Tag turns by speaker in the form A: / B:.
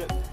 A: Shit.